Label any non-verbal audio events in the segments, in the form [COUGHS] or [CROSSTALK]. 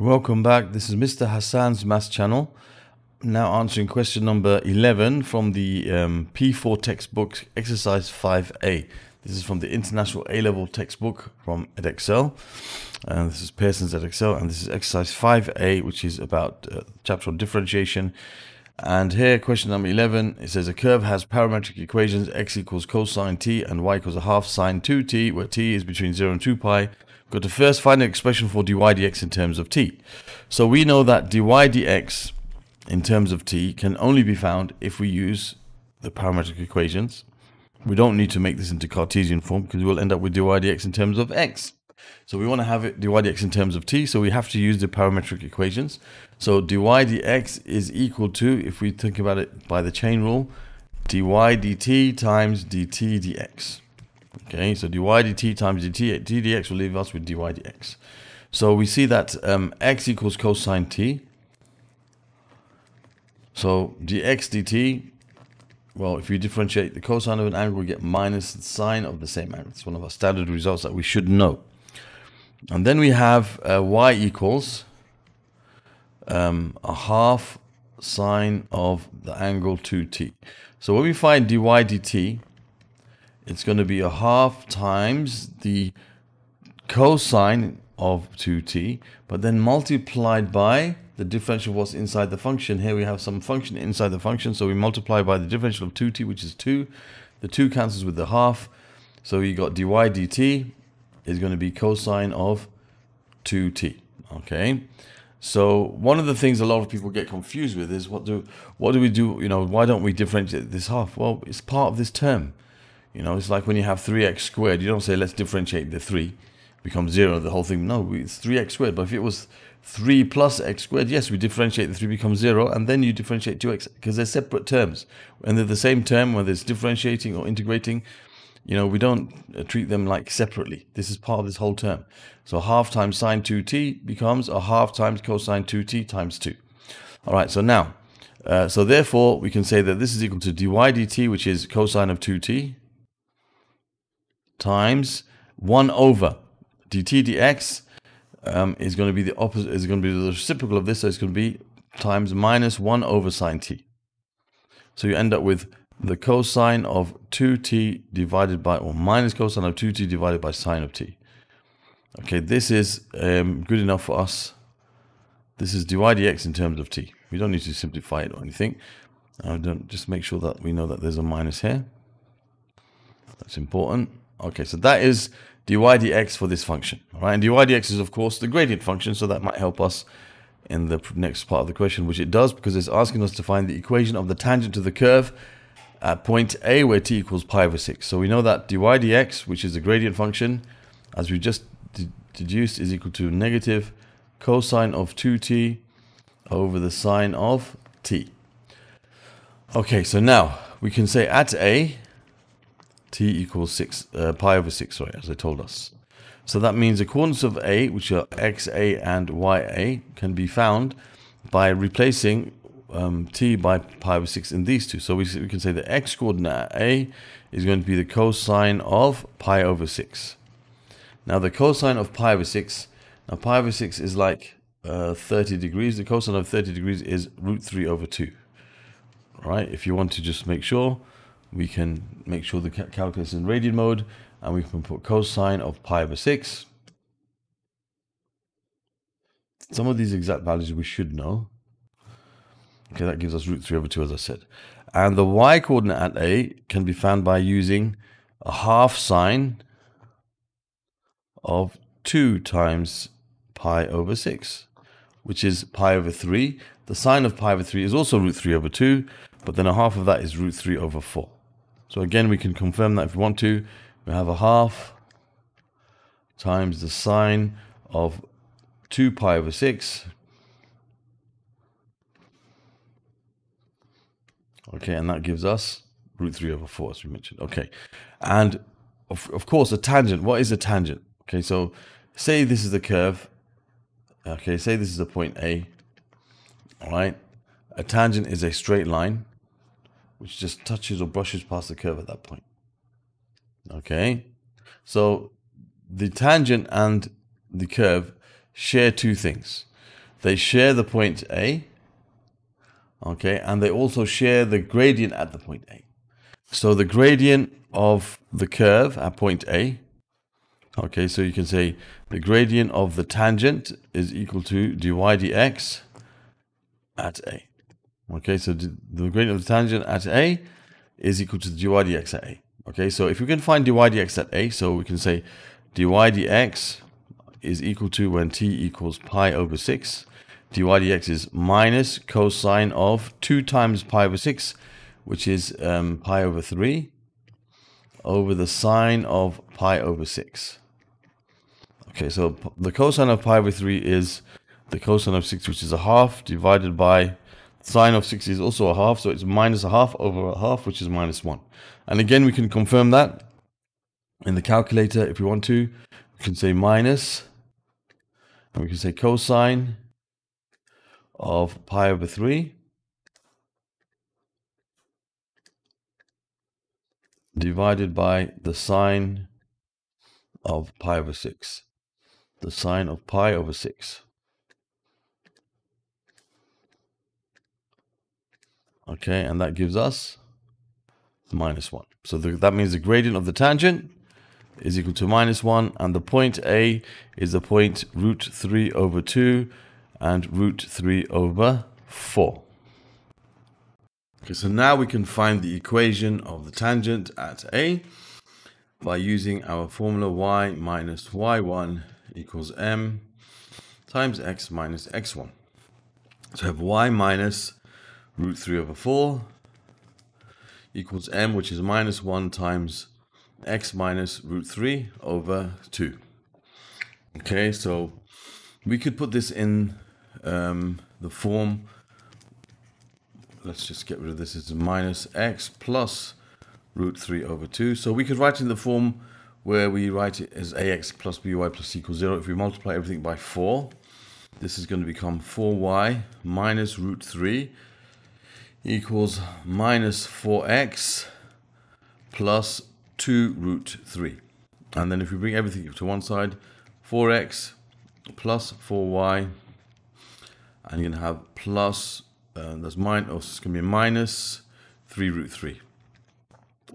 Welcome back. This is Mr. Hassaan's Maths channel. Now answering question number 11 from the um, P4 textbook, exercise 5A. This is from the International A-Level textbook from Edexcel. And this is Pearson's Edexcel. And this is exercise 5A, which is about uh, chapter on differentiation. And here, question number 11, it says a curve has parametric equations x equals cosine t and y equals a half sine 2t, where t is between 0 and 2 pi Got to first find an expression for dy dx in terms of t. So we know that dy dx in terms of t can only be found if we use the parametric equations. We don't need to make this into Cartesian form because we'll end up with dy dx in terms of x. So we want to have it dy dx in terms of t, so we have to use the parametric equations. So dy dx is equal to, if we think about it by the chain rule, dy dt times dt dx. Okay, so dy dt times dt dx will leave us with dy dx. So we see that um, x equals cosine t. So dx dt, well, if you differentiate the cosine of an angle, we get minus the sine of the same angle. It's one of our standard results that we should know. And then we have uh, y equals um, a half sine of the angle 2t. So when we find dy dt, it's going to be a half times the cosine of 2t, but then multiplied by the differential of what's inside the function. Here we have some function inside the function, so we multiply by the differential of 2t, which is 2. The 2 cancels with the half, so you got dy dt is going to be cosine of 2t. Okay, so one of the things a lot of people get confused with is what do what do we do? You know, why don't we differentiate this half? Well, it's part of this term. You know, it's like when you have 3x squared, you don't say let's differentiate the 3, become 0, the whole thing. No, it's 3x squared. But if it was 3 plus x squared, yes, we differentiate the 3 becomes 0, and then you differentiate 2x because they're separate terms. And they're the same term, whether it's differentiating or integrating, you know, we don't uh, treat them like separately. This is part of this whole term. So half times sine 2t becomes a half times cosine 2t times 2. All right, so now, uh, so therefore we can say that this is equal to dy dt, which is cosine of 2t, times 1 over dt dx um, is going to be the opposite, is going to be the reciprocal of this, so it's going to be times minus 1 over sine t. So you end up with the cosine of 2t divided by, or minus cosine of 2t divided by sine of t. Okay, this is um, good enough for us. This is dy dx in terms of t. We don't need to simplify it or anything. I don't just make sure that we know that there's a minus here. That's important. Okay, so that is dy dx for this function. All right, and dy dx is, of course, the gradient function, so that might help us in the next part of the question, which it does because it's asking us to find the equation of the tangent to the curve at point A where t equals pi over 6. So we know that dy dx, which is the gradient function, as we just deduced, is equal to negative cosine of 2t over the sine of t. Okay, so now we can say at A, t equals 6 uh, pi over 6 sorry as I told us. So that means the coordinates of a which are xa and ya can be found by replacing um, t by pi over 6 in these two. So we, we can say the x coordinate at a is going to be the cosine of pi over 6 now the cosine of pi over 6 now pi over 6 is like uh, 30 degrees. The cosine of 30 degrees is root 3 over 2 right? If you want to just make sure we can make sure the calculus is in radian mode and we can put cosine of pi over 6. Some of these exact values we should know. Okay, that gives us root 3 over 2 as I said. And the y coordinate at A can be found by using a half sine of 2 times pi over 6, which is pi over 3. The sine of pi over 3 is also root 3 over 2, but then a half of that is root 3 over 4. So again, we can confirm that if we want to. We have a half times the sine of 2 pi over 6. Okay, and that gives us root 3 over 4, as we mentioned. Okay, and of, of course, a tangent. What is a tangent? Okay, so say this is the curve. Okay, say this is a point A. All right, a tangent is a straight line which just touches or brushes past the curve at that point. Okay, so the tangent and the curve share two things. they share the point A, okay, and they also share the gradient at the point A. So the gradient of the curve at point A, okay, so you can say the gradient of the tangent is equal to dy dx at A. Okay, so the gradient of the tangent at A is equal to dy dx at A. Okay, so if we can find dy dx at A, so we can say dy dx is equal to when t equals pi over 6. dy dx is minus cosine of 2 times pi over 6, which is um, pi over 3, over the sine of pi over 6. Okay, so the cosine of pi over 3 is the cosine of 6, which is a half, divided by sine of 6 is also a half, so it's minus a half over a half, which is minus 1. And again, we can confirm that in the calculator if we want to. We can say minus and we can say cosine of pi over 3 divided by the sine of pi over 6. The sine of pi over 6. Okay, and that gives us minus 1. So the, that means the gradient of the tangent is equal to minus 1 and the point A is the point root 3 over 2 and root 3 over 4. Okay, so now we can find the equation of the tangent at A by using our formula y minus y1 equals m times x minus x1. So have y minus root 3 over 4 equals m, which is minus 1 times x minus root 3 over 2. Okay, so we could put this in um, the form, let's just get rid of this, it's minus x plus root 3 over 2. So we could write in the form where we write it as ax plus by plus c equals 0. If we multiply everything by 4, this is going to become 4y minus root 3 equals minus 4x plus 2 root 3. And then if we bring everything to one side, 4x plus 4y, and you're going to have plus, uh, that's minus, oh, it's going to be minus 3 root 3.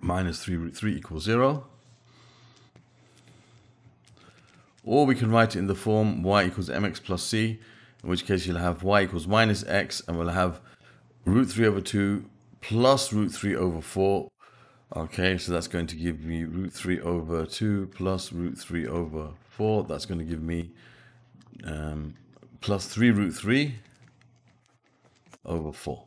Minus 3 root 3 equals 0. Or we can write it in the form y equals mx plus c, in which case you'll have y equals minus x, and we'll have root 3 over 2 plus root 3 over 4. Okay, so that's going to give me root 3 over 2 plus root 3 over 4. That's going to give me um, plus 3 root 3 over 4.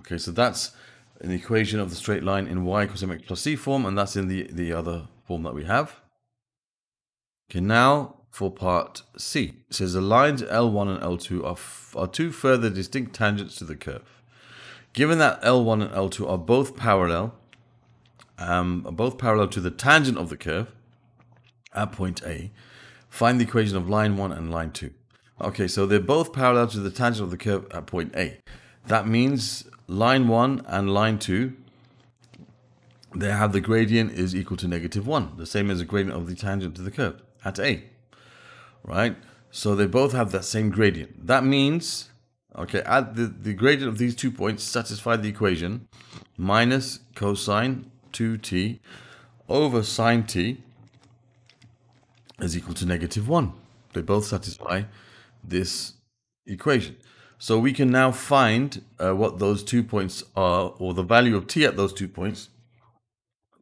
Okay, so that's an equation of the straight line in y equals mx plus c form, and that's in the, the other form that we have. Okay, now for part C. It says the lines L1 and L2 are, are two further distinct tangents to the curve. Given that L1 and L2 are both parallel, um, are both parallel to the tangent of the curve at point A, find the equation of line 1 and line 2. Okay, so they're both parallel to the tangent of the curve at point A. That means line 1 and line 2, they have the gradient is equal to negative 1, the same as the gradient of the tangent to the curve at A, right? So they both have that same gradient. That means Okay, add the, the gradient of these two points satisfy the equation minus cosine 2t over sine t is equal to negative 1. They both satisfy this equation. So we can now find uh, what those two points are, or the value of t at those two points,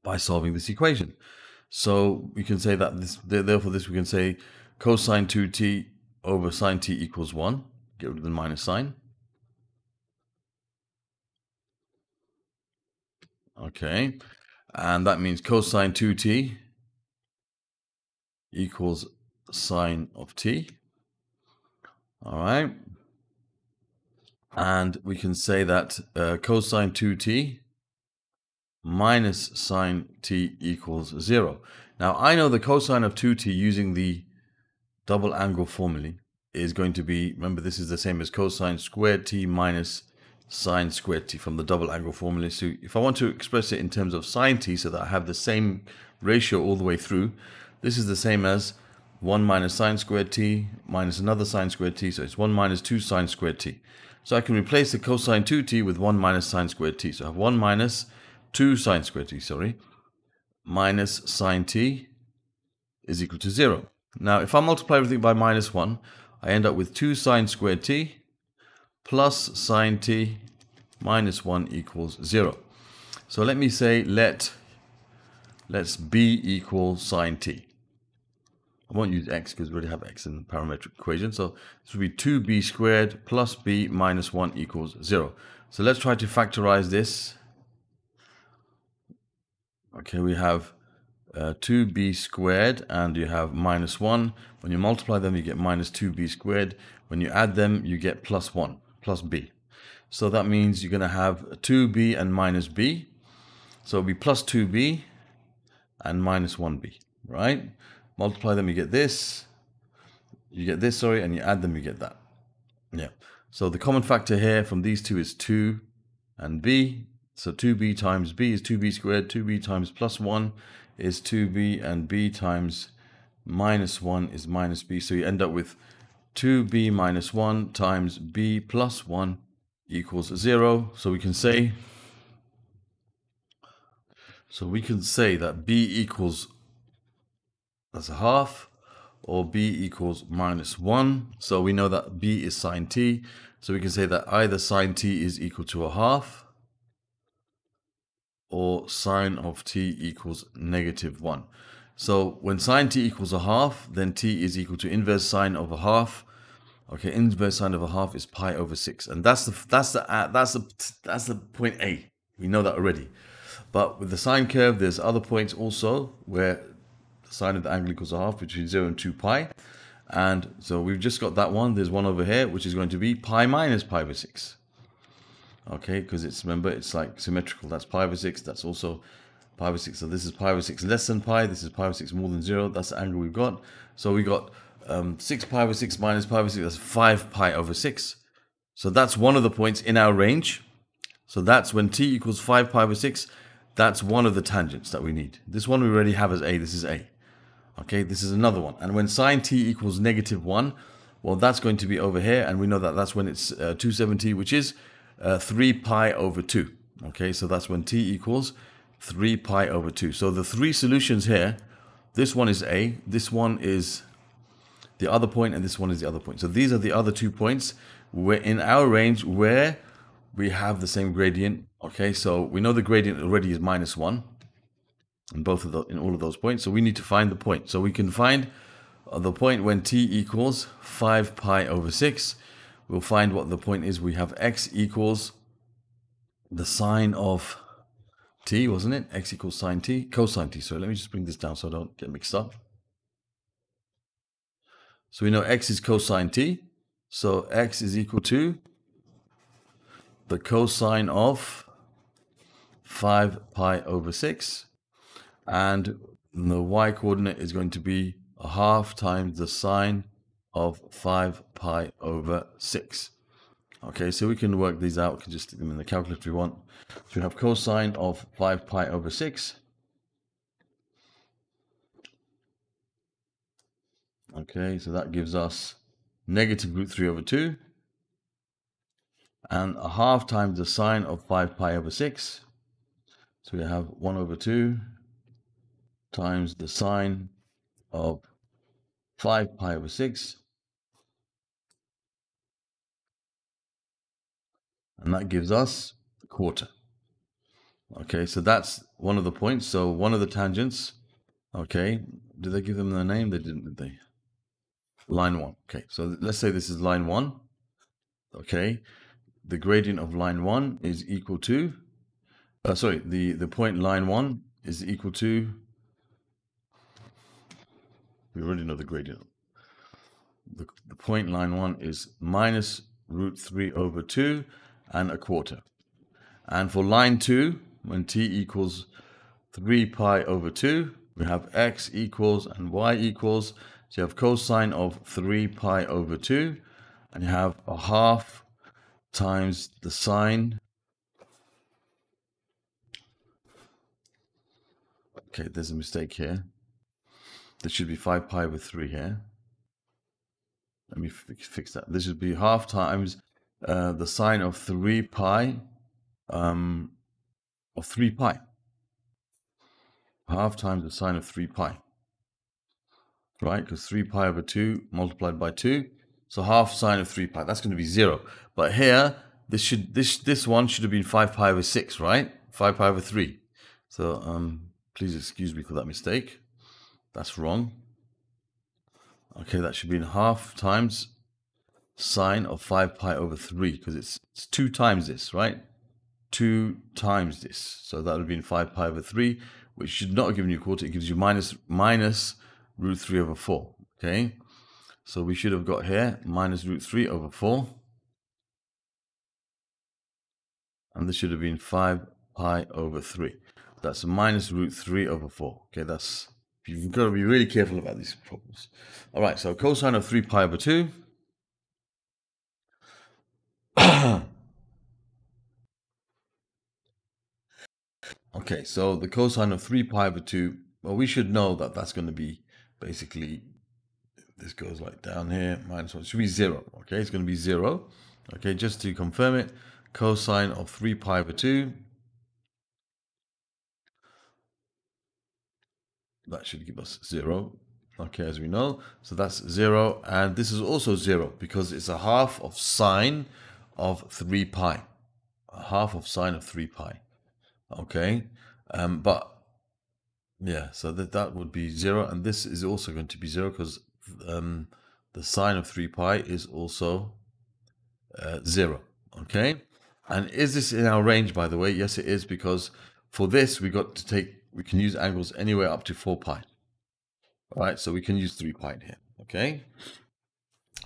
by solving this equation. So we can say that this, therefore this we can say cosine 2t over sine t equals 1 get rid of the minus sign. Okay, and that means cosine 2t equals sine of t. All right. And we can say that uh, cosine 2t minus sine t equals 0. Now, I know the cosine of 2t using the double angle formulae is going to be, remember this is the same as cosine squared t minus sine squared t from the double angle formula. So if I want to express it in terms of sine t so that I have the same ratio all the way through, this is the same as 1 minus sine squared t minus another sine squared t. So it's 1 minus 2 sine squared t. So I can replace the cosine 2t with 1 minus sine squared t. So I have 1 minus 2 sine squared t, sorry, minus sine t is equal to 0. Now, if I multiply everything by minus 1, I end up with 2 sine squared t plus sine t minus 1 equals 0. So let me say let let's b equal sine t. I won't use x because we already have x in the parametric equation. So this will be 2b squared plus b minus 1 equals 0. So let's try to factorize this. Okay, we have uh, 2b squared and you have minus 1. When you multiply them, you get minus 2b squared. When you add them, you get plus 1, plus b. So that means you're going to have 2b and minus b. So it'll be plus 2b and minus 1b, right? Multiply them, you get this. You get this, sorry, and you add them, you get that. Yeah. So the common factor here from these two is 2 and b. So 2b times b is 2b squared. 2b times plus 1 is 2b, and b times minus 1 is minus b. So you end up with 2b minus 1 times b plus 1 equals 0. So we can say so we can say that b equals that's a half or b equals minus 1. So we know that b is sine t. So we can say that either sine t is equal to a half or sine of t equals negative 1. So when sine t equals a half, then t is equal to inverse sine of a half. Okay, inverse sine of a half is pi over 6. And that's the that's the uh, that's the that's the point A. We know that already. But with the sine curve, there's other points also where sine of the angle equals a half between 0 and 2 pi. And so we've just got that one. There's one over here, which is going to be pi minus pi over 6. Okay, because it's, remember, it's like symmetrical. That's pi over 6. That's also pi over 6. So this is pi over 6 less than pi. This is pi over 6 more than 0. That's the angle we've got. So we got um, 6 pi over 6 minus pi over 6. That's 5 pi over 6. So that's one of the points in our range. So that's when t equals 5 pi over 6. That's one of the tangents that we need. This one we already have as a. This is a. Okay, this is another one. And when sine t equals negative 1, well, that's going to be over here. And we know that that's when it's uh, 270, which is uh, 3 pi over 2. Okay, so that's when t equals 3 pi over 2. So the three solutions here, this one is A, this one is the other point, and this one is the other point. So these are the other two points where in our range where we have the same gradient. Okay, so we know the gradient already is minus 1 in both of the in all of those points. So we need to find the point. So we can find the point when t equals 5 pi over 6. We'll find what the point is. We have x equals the sine of t, wasn't it? x equals sine t, cosine t. So let me just bring this down so I don't get mixed up. So we know x is cosine t. So x is equal to the cosine of 5 pi over 6 and the y coordinate is going to be a half times the sine of 5 pi over 6. Okay, so we can work these out. We can just stick them in the calculator if we want. So we have cosine of 5 pi over 6. Okay, so that gives us negative root 3 over 2. And a half times the sine of 5 pi over 6. So we have 1 over 2 times the sine of 5 pi over 6. And that gives us a quarter. Okay, so that's one of the points. So one of the tangents, okay, did they give them their name? They didn't, did they? Line 1. Okay, so let's say this is line 1. Okay, the gradient of line 1 is equal to, uh, sorry, the, the point line 1 is equal to we already know the gradient. The, the point line 1 is minus root 3 over 2 and a quarter. And for line 2, when t equals 3 pi over 2, we have x equals and y equals. So you have cosine of 3 pi over 2, and you have a half times the sine. Okay, there's a mistake here. This should be 5 pi over 3 here. Let me fix, fix that. This should be half times uh, the sine of 3 pi um, of 3 pi. Half times the sine of 3 pi. Right, because 3 pi over 2 multiplied by 2. So half sine of 3 pi. That's going to be 0. But here, this should this this one should have been 5 pi over 6, right? 5 pi over 3. So um, please excuse me for that mistake. That's wrong. Okay, that should be in half times sine of 5 pi over 3 because it's, it's 2 times this, right? 2 times this. So that would have been 5 pi over 3, which should not have given you a quarter. It gives you minus, minus root 3 over 4. Okay, so we should have got here minus root 3 over 4. And this should have been 5 pi over 3. That's minus root 3 over 4. Okay, that's You've got to be really careful about these problems. All right, so cosine of 3 pi over 2. [COUGHS] okay, so the cosine of 3 pi over 2, well, we should know that that's going to be basically, this goes like down here, minus 1, it should be 0. Okay, it's going to be 0. Okay, just to confirm it, cosine of 3 pi over 2 that should give us 0 okay as we know so that's 0 and this is also 0 because it's a half of sine of 3 pi half of sine of 3 pi okay um, but yeah so that that would be 0 and this is also going to be 0 because um, the sine of 3 pi is also uh, 0 okay and is this in our range by the way yes it is because for this we got to take we can use angles anywhere up to 4 pi. All right, so we can use 3 pi here, okay?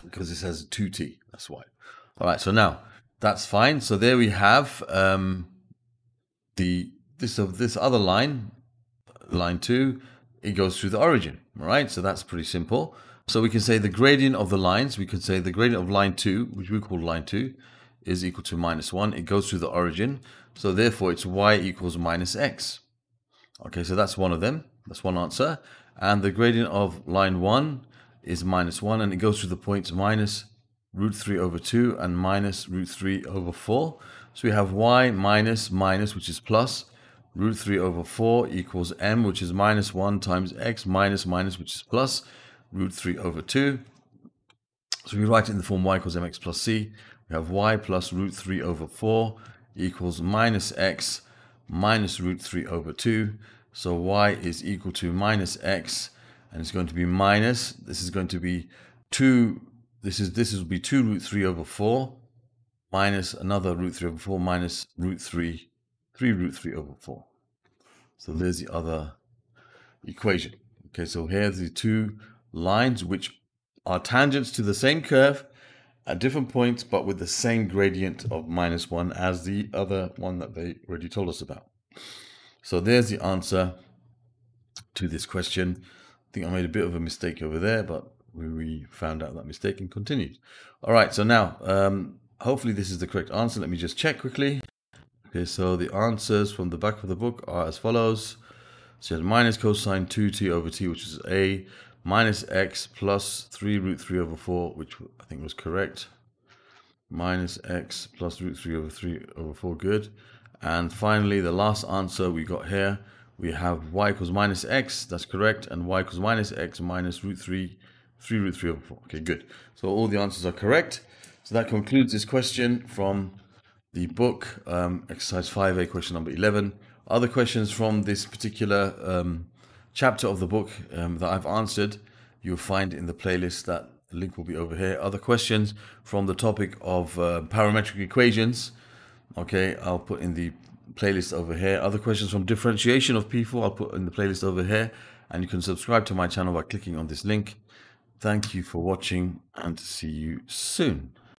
Because this has 2t, that's why. All right, so now that's fine. So there we have um, the this of this other line, line 2, it goes through the origin, all right? So that's pretty simple. So we can say the gradient of the lines, we could say the gradient of line 2, which we call line 2, is equal to minus 1. It goes through the origin. So therefore, it's y equals minus x. Okay, so that's one of them. That's one answer. And the gradient of line 1 is minus 1, and it goes through the points minus root 3 over 2 and minus root 3 over 4. So we have y minus minus, which is plus, root 3 over 4 equals m, which is minus 1 times x minus minus, which is plus, root 3 over 2. So we write it in the form y equals mx plus c. We have y plus root 3 over 4 equals minus x minus root 3 over 2. So y is equal to minus x, and it's going to be minus, this is going to be 2, this is this will be 2 root 3 over 4, minus another root 3 over 4, minus root 3, 3 root 3 over 4. So there's the other equation. Okay, so here's the two lines which are tangents to the same curve at different points, but with the same gradient of minus 1 as the other one that they already told us about. So there's the answer to this question. I think I made a bit of a mistake over there, but we found out that mistake and continued. All right, so now, um, hopefully this is the correct answer. Let me just check quickly. Okay, so the answers from the back of the book are as follows. So you had minus cosine 2t over t, which is a, minus x plus 3 root 3 over 4, which I think was correct. Minus x plus root 3 over 3 over 4, good. And finally, the last answer we got here, we have y equals minus x, that's correct, and y equals minus x minus root 3, 3 root 3 over 4. Okay, good. So all the answers are correct. So that concludes this question from the book, um, exercise 5a, question number 11. Other questions from this particular um, chapter of the book um, that I've answered, you'll find in the playlist that the link will be over here. Other questions from the topic of uh, parametric equations, okay, I'll put in the playlist over here. Other questions from differentiation of P4, I'll put in the playlist over here. And you can subscribe to my channel by clicking on this link. Thank you for watching and see you soon.